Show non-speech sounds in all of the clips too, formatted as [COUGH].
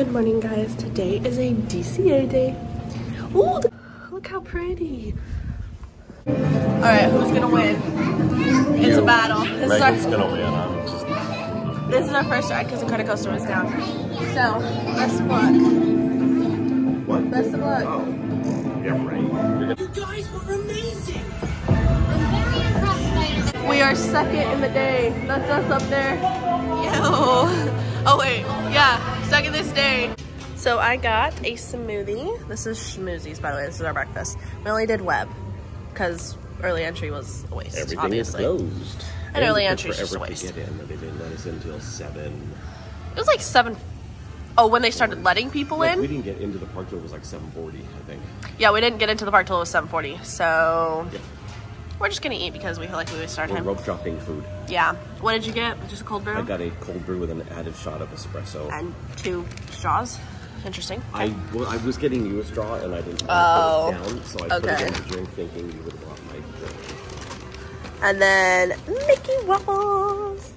Good morning, guys. Today is a DCA day. Ooh, look how pretty. All right, who's gonna win? It's a battle. This is, our, Megan's gonna win. I'm just this is our first ride because the Incredicoaster was down. So, best of luck. what? Best of luck. Oh, yeah, right. You're gonna- We are second in the day. That's us up there. Yo. Oh wait, yeah, second this day. So I got a smoothie. This is schmoozies, by the way. This is our breakfast. We only did web because early entry was a waste. Everything obviously. is closed. And early entry just a waste. to get in. They didn't let us in until seven. It was like seven oh when they started letting people Like, we didn't get into the park till it was like seven forty, I think. Yeah, we didn't get into the park till it was seven forty. So Yep. We're just gonna eat because we feel like we would start We're time. rope dropping food. Yeah. What did you get? Just a cold brew I got a cold brew with an added shot of espresso. and two straws. Interesting. I well, I was getting you a straw and I didn't Oh, put it oh, down, so I put it in the drink thinking you would want my drink. And then Mickey Waffles.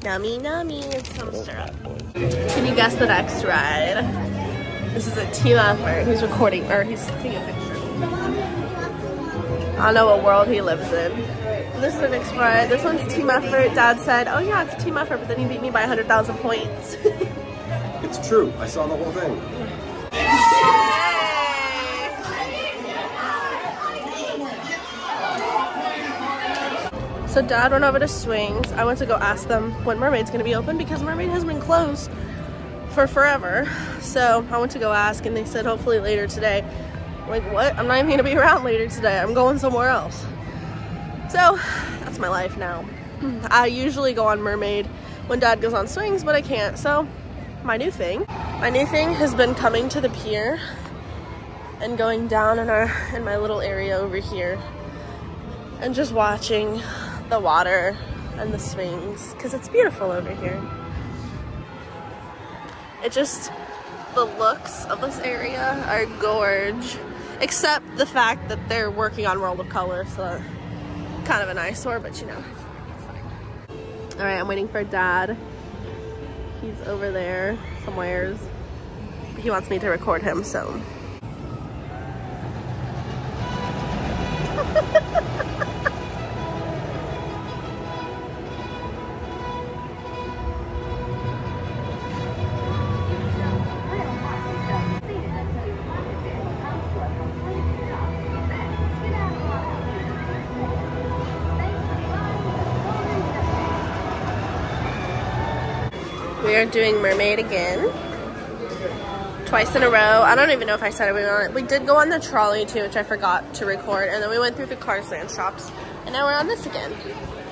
Nummy nummy and some Oh, syrup. Can you guess the next ride? This is a team effort. He's recording, or he's taking a picture. I don't know what world he lives in. This is next ride. This one's team effort. Dad said, oh yeah, it's a team effort, but then he beat me by 100,000 points. [LAUGHS] It's true. I saw the whole thing. So dad went over to Swings. I went to go ask them when Mermaid's gonna be open because Mermaid has been closed for forever. So I went to go ask and they said hopefully later today. Like what? I'm not even gonna be around later today. I'm going somewhere else. So that's my life now. I usually go on Mermaid when dad goes on Swings, but I can't. So my new thing, my new thing has been coming to the pier and going down in our in my little area over here and just watching the water and the swings because it's beautiful over here. It just, the looks of this area are gorge, except the fact that they're working on World of Color, so kind of an eyesore, but you know. All right, I'm waiting for dad. He's over there somewheres. He wants me to record him, so. We are doing Mermaid again. Twice in a row. I don't even know if I said it. We, went on, we did go on the trolley too, which I forgot to record. And then we went through the Cars Land shops. And now we're on this again.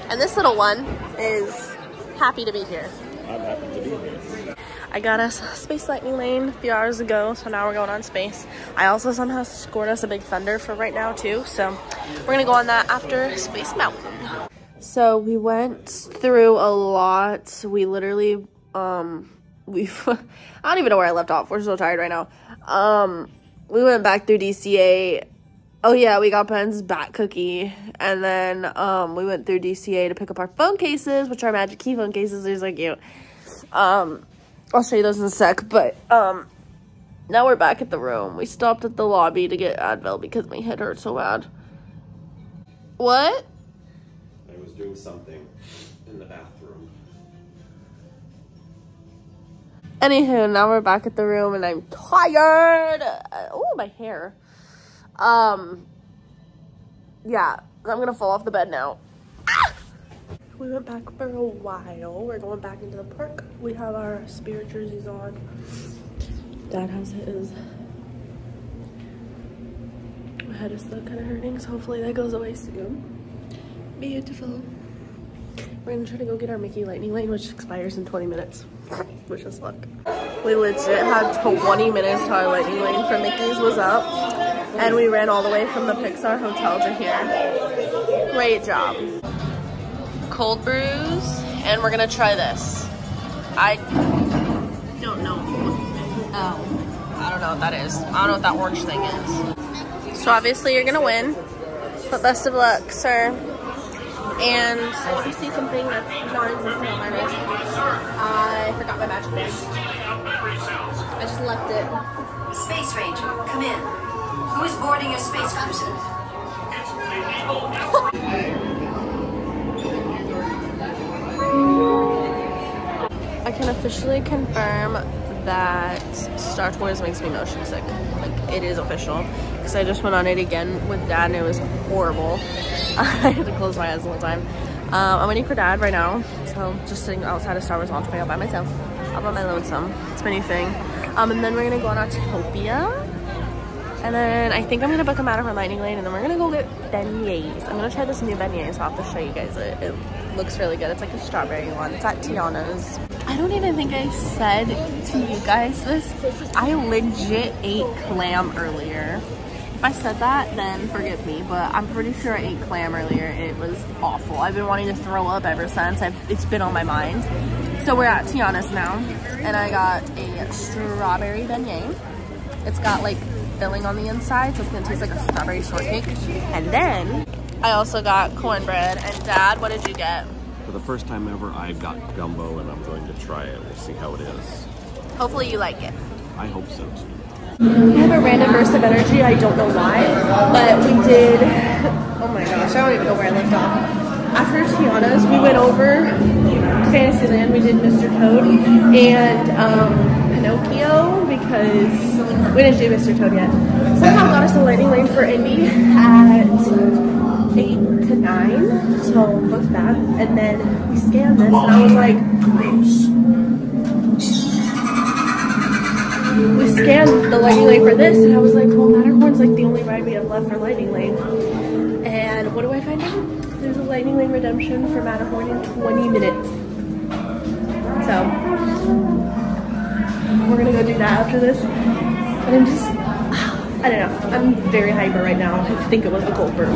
And this little one is happy to be here. I'm happy to be here. I got us Space Lightning Lane a few hours ago, so now we're going on Space. I also somehow scored us a Big Thunder for right now too, so we're gonna go on that after Space Mountain. So we went through a lot. We literally, um, we, [LAUGHS] I don't even know where I left off. We're so tired right now. Um, we went back through DCA. Oh yeah, we got Ben's bat cookie, and then um, we went through DCA to pick up our phone cases, which are Magic Key phone cases. They're so cute. Um, I'll show you those in a sec, but um, now we're back at the room. We stopped at the lobby to get Advil because my head hurt so bad. What? I was doing something in the bathroom. Anywho, now we're back at the room and I'm tired. Oh, my hair. Um, yeah, I'm gonna fall off the bed now. Ah! We went back for a while. We're going back into the park. We have our spirit jerseys on. Dad has his. My head is still kind of hurting, so hopefully that goes away soon. Beautiful. We're gonna try to go get our Mickey Lightning Lane, which expires in 20 minutes. Wish us luck. We legit had 20 minutes till our Lightning Lane for Mickey's was up. And we ran all the way from the Pixar Hotel to here. Great job. Cold brews, and we're gonna try this. I don't know. Oh, I don't know what that is. I don't know what that orange thing is. So obviously you're gonna win, but best of luck, sir. And if you see something that's non-existent on my wrist, I forgot my magic band. I just left it. Space Ranger, come in. Who is boarding your space cruiser? I can officially confirm that Star Tours makes me motion sick. Like, it is official. Because I just went on it again with dad and it was horrible. [LAUGHS] I had to close my eyes the whole time. Um, I'm waiting for dad right now. So, just sitting outside of Star Wars Launch all by myself. All by my lonesome. It's my new thing. Um, and then we're gonna go on Autopia. And then I think I'm gonna book a Matterhorn Lightning Lane and then we're gonna go get beignets. I'm gonna try this new beignet, so I'll have to show you guys it. It looks really good. It's like a strawberry one. It's at Tiana's. I don't even think I said to you guys this. I legit ate clam earlier. If I said that, then forgive me, but I'm pretty sure I ate clam earlier. It was awful. I've been wanting to throw up ever since. I've, it's been on my mind. So we're at Tiana's now, and I got a strawberry beignet. It's got like filling on the inside, so it's gonna taste like a strawberry shortcake. And then I also got cornbread. And Dad, what did you get? For the first time ever, I got gumbo and I'm going to try it. We'll see how it is. Hopefully you like it. I hope so too. We have a random burst of energy. I don't know why, but we did. Oh my gosh, I don't even know where I left off. After Tiana's, we went over Fantasyland. We did Mr. Toad and um, Pinocchio because we didn't do Mr. Toad yet. Somehow got us a lightning lane for Indy at eight to nine. So book that, and then we scanned this, and I was like. we scanned the lightning lane for this and I was like, well Matterhorn's like the only ride we have left for lightning lane. And what do I find out? There's a lightning lane redemption for Matterhorn in 20 minutes. So we're gonna go do that after this. But I'm just, I don't know. I'm very hyper right now. I think it was the Goldberg.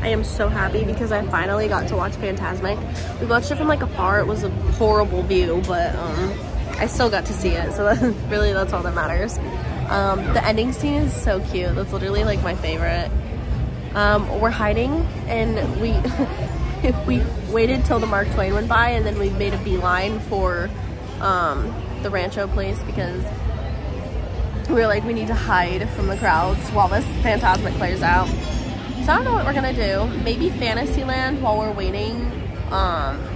I am so happy because I finally got to watch Phantasmic. We watched it from like afar. It was a horrible view, but um, I still got to see it, so [LAUGHS] that's, really that's all that matters. Um, the ending scene is so cute. That's literally like my favorite. Um, we're hiding, and we [LAUGHS] we waited till the Mark Twain went by, and then we made a beeline for um, the Rancho place because we were like, we need to hide from the crowds while this Phantasmic plays out. So I don't know what we're gonna do. Maybe Fantasyland while we're waiting. Um,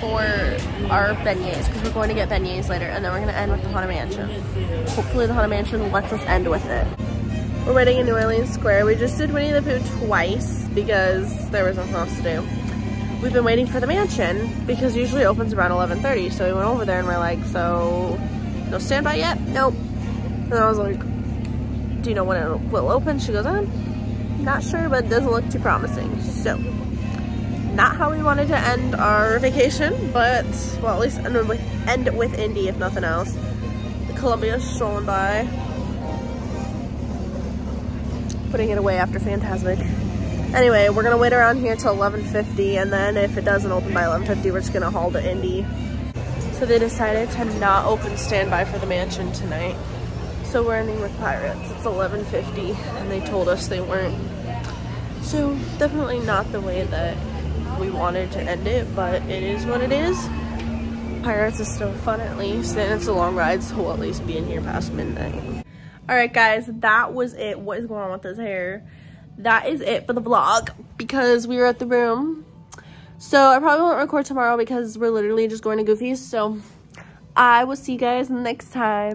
for our beignets because we're going to get beignets later and then we're to end with the Haunted Mansion. Hopefully the Haunted Mansion lets us end with it. We're waiting in New Orleans Square. We just did Winnie the Pooh twice because there was nothing else to do. We've been waiting for the mansion because usually it opens around 11.30 so we went over there and we're like, so no standby yet? Nope. And I was like, do you know when it will open? She goes, I'm not sure but it doesn't look too promising. So not how we wanted to end our vacation, but, well, at least end with, end with Indy, if nothing else. The Columbia strolling by. Putting it away after Phantasmic. Anyway, we're gonna wait around here till 11.50, and then if it doesn't open by 11.50, we're just gonna haul to Indy. So they decided to not open standby for the mansion tonight. So we're ending with Pirates. It's 11.50, and they told us they weren't. So definitely not the way that we wanted to end it, but it is what it is. Pirates is still fun at least, and it's a long ride, so we'll at least be in here past midnight. Alright guys, that was it. What is going on with this hair? That is it for the vlog, because we were at the room. So I probably won't record tomorrow because we're literally just going to Goofy's, so I will see you guys next time.